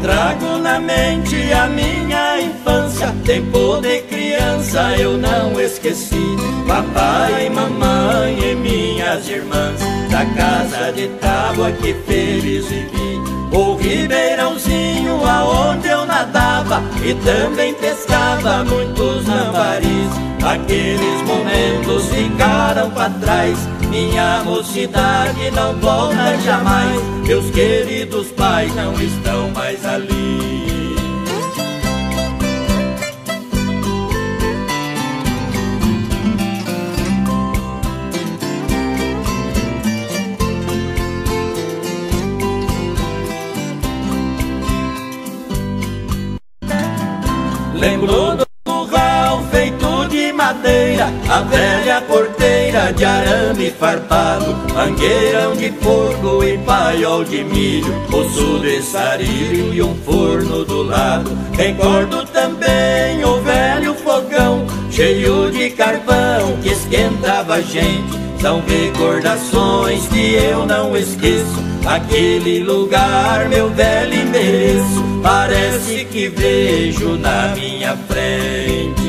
trago na mente a minha infância, tempo de criança eu não esqueci. Papai, mamãe e minhas irmãs, da casa de tábua que feliz vivi. O ribeirãozinho aonde eu nadava e também pescava muitos lambaris. Aqueles momentos ficaram para trás, minha mocidade não volta jamais. Meus queridos pais não estão mais ali. Lembrou do curral feito de madeira, a velha porteira de arame farpado, mangueirão de porco e paiol de milho, osso de sarilho e um forno do lado. Recordo também o velho fogão, cheio de carvão que esquentava a gente. São recordações que eu não esqueço. Aquele lugar, meu velho endereço, parece que vejo na minha frente.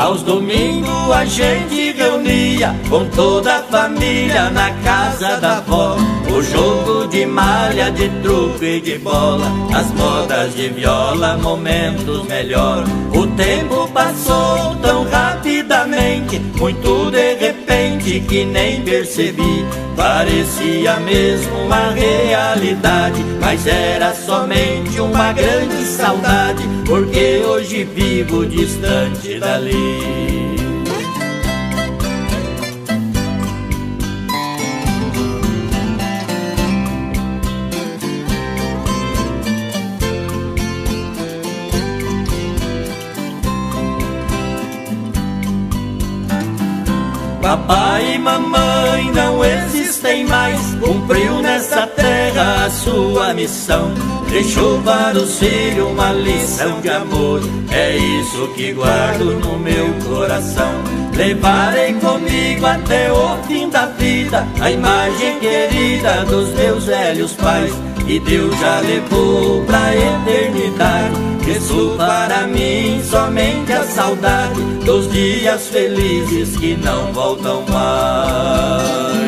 Aos domingos a gente reunia com toda a família na casa da avó. O jogo de malha, de truco e de bola, as modas de viola, momentos melhor. O tempo passou tão rapidamente, muito de repente que nem percebi. Parecia mesmo uma realidade, mas era somente uma grande saudade, porque hoje vivo distante dali. Papai e mamãe não existem mais. Cumpriu nessa terra a sua missão. Deixou para os filhos uma lição de amor. É isso que guardo no meu coração. Levarei comigo até o fim da vida a imagem querida dos meus velhos pais. E Deus já levou pra eternidade. Restou para mim somente a saudade dos dias felizes que não voltam mais.